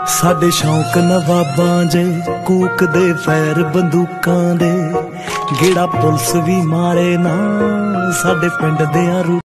ਸਾਡੇ ਸ਼ੌਂਕ ਨਵਾਬਾਂ ਜੇ, ਕੂਕ ਦੇ ਫੈਰ ਬੰਦੂਕਾਂ ਦੇ। ਗੇੜਾ ਪੁਲਿਸ ਵੀ ਮਾਰੇ ਨਾ, ਸਾਡੇ ਪਿੰਡ ਦੇ ਆਰੂ